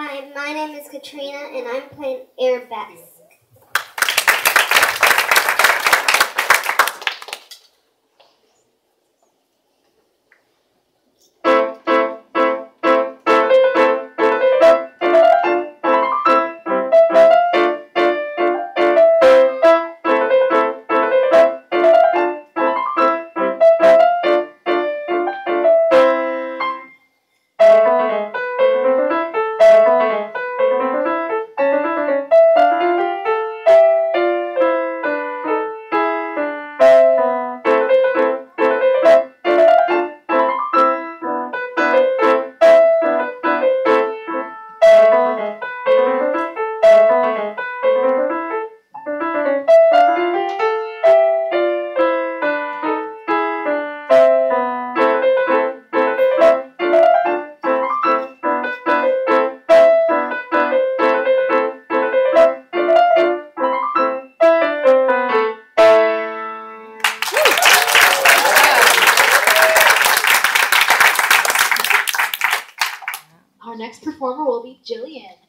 Hi, my name is Katrina, and I'm playing Air Our next performer will be Jillian.